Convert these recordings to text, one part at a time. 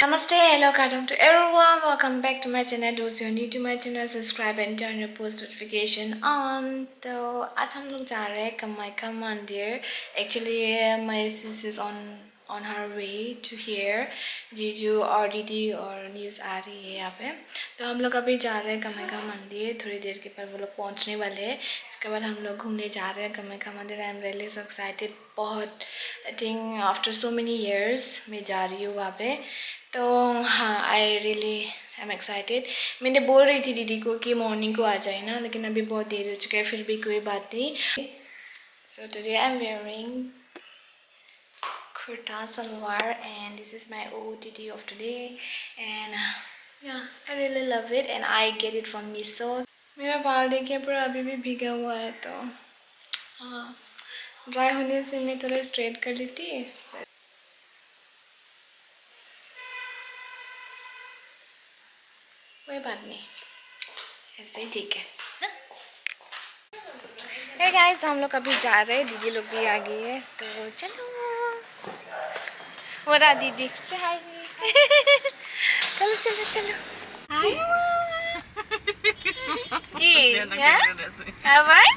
Namaste, hello, welcome to everyone. Welcome back to my channel. Those who are new to my channel, subscribe and turn your post notification on. So, I'm not जा रहे हैं कमाई का मंदिर actually my sis is on her way to here. जीजू और दीदी और नीज आ रही है यहाँ पे। तो हम लोग अभी जा रहे हैं कमाइका मंदिर, थोड़ी देर के बाद वो लोग पहुँचने वाले हैं। इसके बाद हम लोग घूमने जा रहे हैं कमाइका मंदिर। I am really so excited बहुत I think after so many years मैं जा रही हूँ वहाँ पे। तो हाँ I really I am excited मैंने बोल रही थी दीदी को कि मॉर्निंग को आ जाए ना, लेकिन अभी बहुत देर हो चुका है, फिर भी कोई बात नहीं। So today I am wearing kurta salwar and this is my OOTD of today and uh, yeah I really love it and I get it from Miso मेरा बाल देखिए पूरा अभी भी भीगा हुआ है तो हाँ ड्राई होने से मैं थोड़ा स्ट्रेट कर ली थी कोई बात नहीं ऐसे ही ठीक है hey guys, हम लोग अभी जा रहे हैं दीदी लोग भी आ गई है तो चलो वो रहा दीदी चलो चलो चलो। हाय की भाई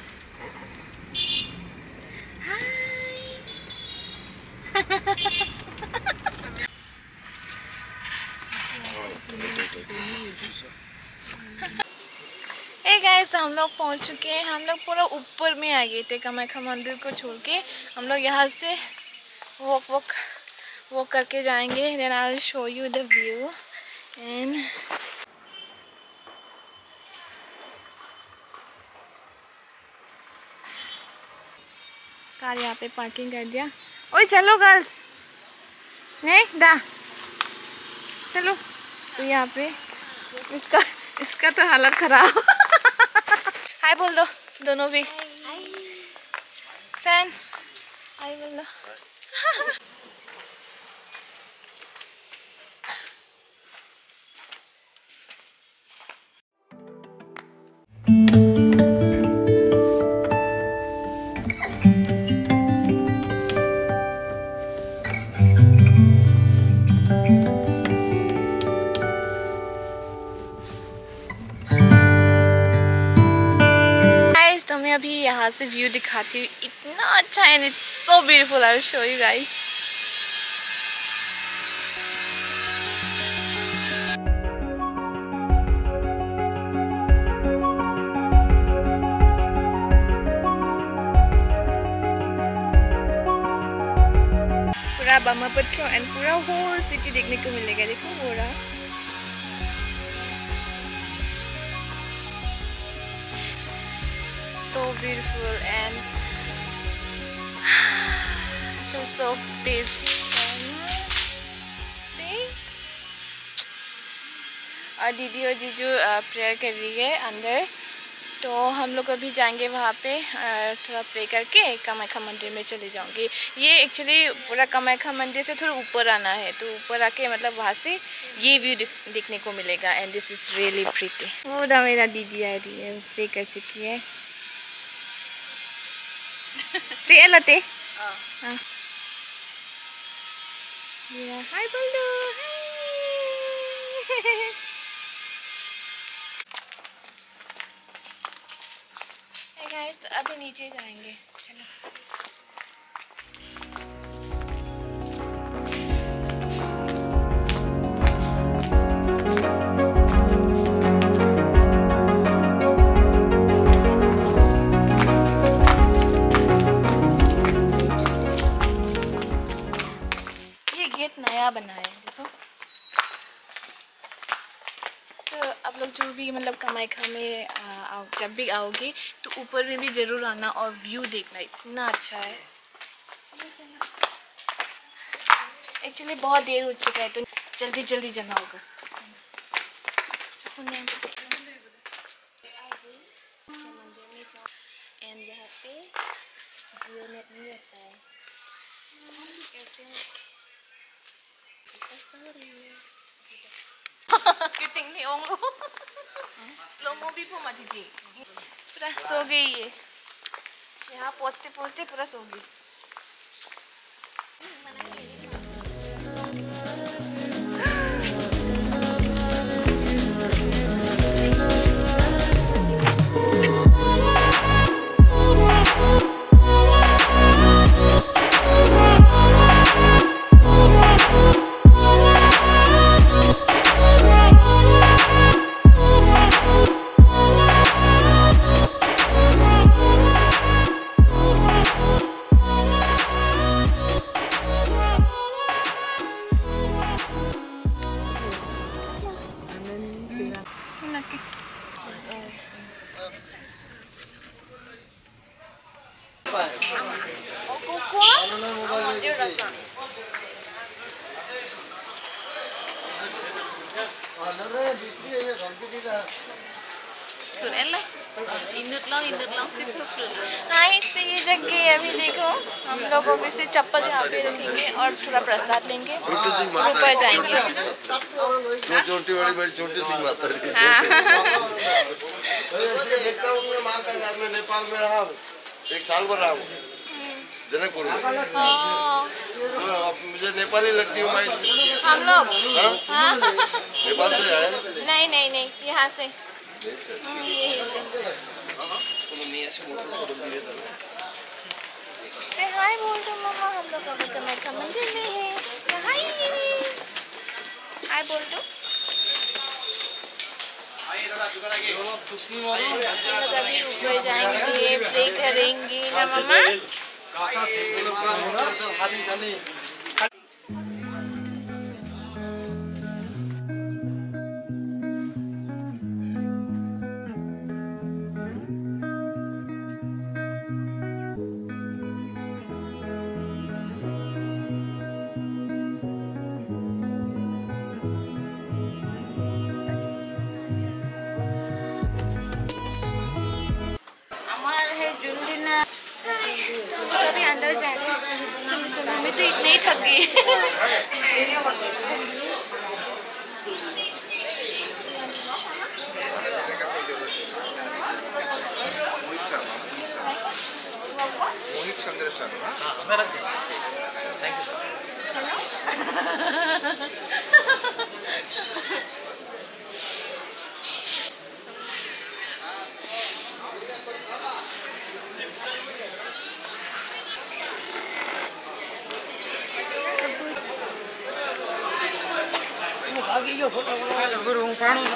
गाइस हम लोग पहुँच चुके हैं। हम लोग पूरा ऊपर में आ गए थे कमाख्या मंदिर को छोड़ के। हम लोग यहाँ से वॉक वॉक वॉक करके जाएँगे. Then I will show you the view and car यहाँ पे पार्किंग कर दिया. ओए चलो गर्ल्स नहीं दा. चलो. तो यहाँ पे. इसका इसका तो हालत खराब. हाय बोल दो. दोनों भी. फ़ैन हाय बोल दो. मैं अभी यहाँ से व्यू दिखाती हूँ। इतना अच्छा and it's so beautiful I show you guys पूरा ब्रह्मपुत्र एंड पूरा होल सिटी देखने को मिलेगा। देखो पूरा so beautiful and feel so peaceful. और दीदी और जीजू प्रेयर कर रही है अंदर। तो हम लोग अभी जाएँगे वहाँ पे थोड़ा प्रे करके कामाख्या मंदिर में चले जाऊँगी। ये एक्चुअली पूरा कामाख्या मंदिर से थोड़ा ऊपर आना है तो ऊपर आके मतलब वहाँ से ये व्यू देखने को मिलेगा and this is really pretty वो ना मेरा दीदी आ रही है प्रे कर चुकी है। ते Ti? Oh. Ah. Yeah. Hi Baldo. Hi. hey guys, तो अभी नीचे जाएँगे चलो आओगे तो ऊपर में भी ज़रूर आना और व्यू देखना, इतना अच्छा है। एक्चुअली बहुत देर हो चुका है तो जल्दी जल्दी जाना होगा। एंड यहाँ पे जियो पूरा सो गई ये। यहाँ पहुँचते पहुँचते पूरा सो गई। तो तो ये जगह अभी देखो हम लोग ऑब्वियसली चप्पल यहाँ पे रखेंगे और थोड़ा प्रसाद लेंगे छोटी सी माता ऊपर जाएँगे छोटी बड़ी बड़ी छोटी सी माता है हाँ ऐसे देखता हूँ मैं का नेपाल में रहा हूँ एक साल भर रहा हूँ जनकपुर में हाँ, तो मुझे नेपाली लगती हूँ मैं हम लोग? हाँ? हाँ? नेपाल से आए नहीं नहीं नहीं यहाँ से। हम्म, यही से। हाय बोल दो मम्मा हम लोग अभी कामाख्या मंदिर में है। हाय हाय बोल दो हम लोग अभी ऊपर जाएँगे प्रे करेंगे ना मम्मा? हम हैं चलो चलो मैं तो इतने ही थक गई। मोहित चंद्र शर्मा। બીજો ફોટો હું પાણું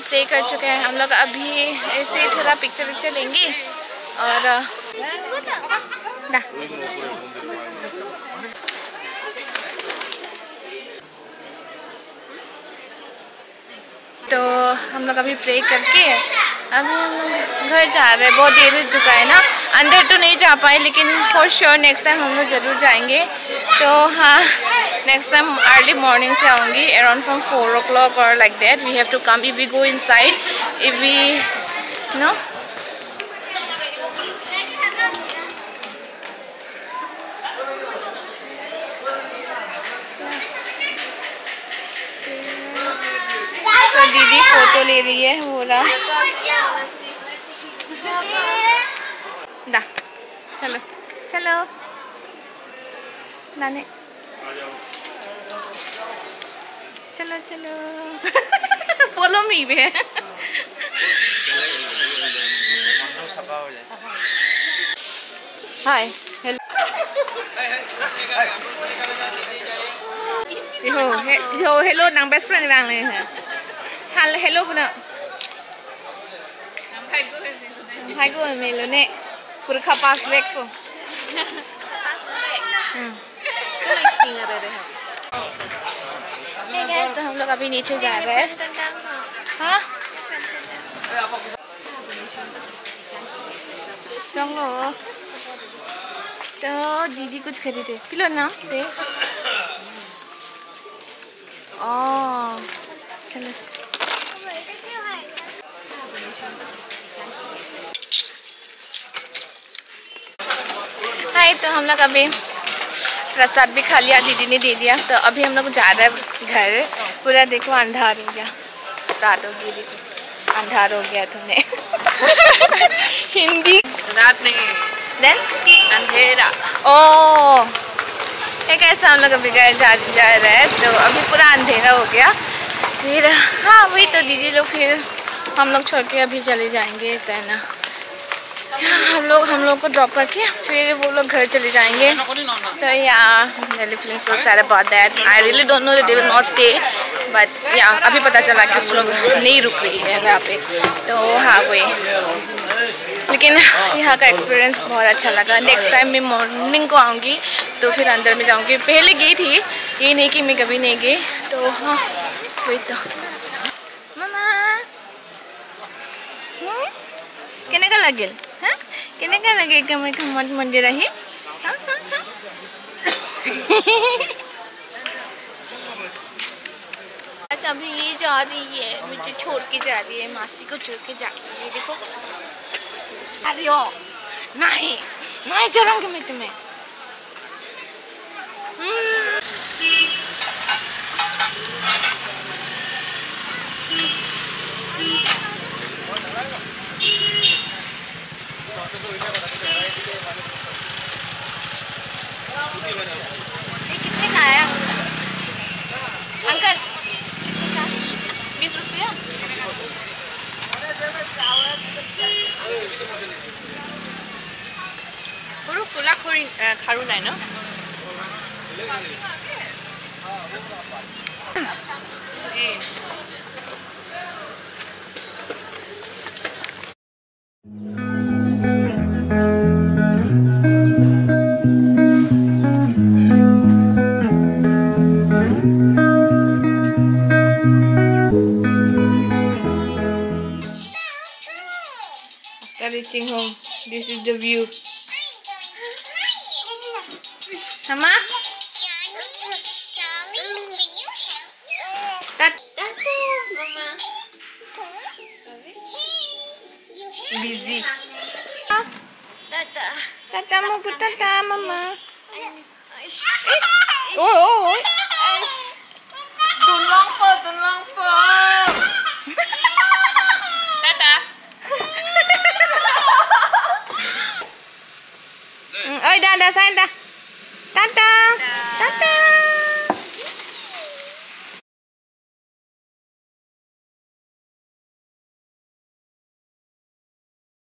अभी प्रे कर चुके हैं। हम लोग अभी ऐसे थोड़ा पिक्चर विक्चर लेंगे और तो हम लोग अभी प्रे करके हम घर जा रहे हैं। बहुत देर हो चुका है ना। अंदर तो नहीं जा पाए, लेकिन फॉर श्योर नेक्स्ट टाइम हम लोग ज़रूर जाएँगे। तो हाँ नेक्स्ट टाइम अर्ली मॉर्निंग से आऊँगी around from four o'clock और like that we have to come if we go inside if we no दीदी फ़ोटो ले रही है, वो रहा। चलो चलो। दाने चलो चलो फॉलो मी भी हाय हेलो यो हेलो नंग बेस्ट फ्रेंड वांग ले है हाल हेलो बुना हाय गो मेलो ने पुरखा पास लेको guys, तो हम लोग अभी नीचे जा रहे हैं। हाँ? चलो। तो दीदी कुछ खरीदे। पिलो ना दे। ओ चलो। हाय तो हम लोग अभी प्रसाद भी खा लिया दीदी ने दे दिया। तो अभी हम लोग जा रहे हैं घर। पूरा देखो अंधार हो गया। रात हो गई देखो अंधार हो गया तुमने हिंदी। रात नहीं। देन? अंधेरा। ओ! एक ऐसा हम लोग अभी गए जा जा रहे हैं। तो अभी पूरा अंधेरा हो गया। फिर हाँ वही तो दीदी लोग फिर हम लोग छोड़ के अभी चले जाएँगे तो हम लोग हम लोग को ड्रॉप करके फिर वो लोग घर चले जाएँगे। तो yeah really that I really don't know they will not stay but yeah अभी पता चला कि वो लोग नहीं रुक रही है वहाँ पे। तो हाँ वही। लेकिन यहाँ का एक्सपीरियंस बहुत अच्छा लगा। नेक्स्ट टाइम मैं मॉर्निंग को आऊँगी तो फिर अंदर में जाऊँगी। पहले गई थी, ये नहीं कि मैं कभी नहीं गई। तो हाँ वही तो। मामा हम्म? केनेका लागेल हाँ केनेका लगे कामाख्या मंदिर आही चाम चाम चाम अच्छा अभी ये जा रही है मुझे छोड़ के जा रही है मासी को छोड़ के जा रही है देखो अरे ओ नहीं नहीं चलूँगी मैं तुम्हें हम्म। ये कितने का Reaching home, this is the view. Mama? Tat busy. Tata mau put tata mama. Ish. Oh, oh, oh. Po, po. いだんだだ。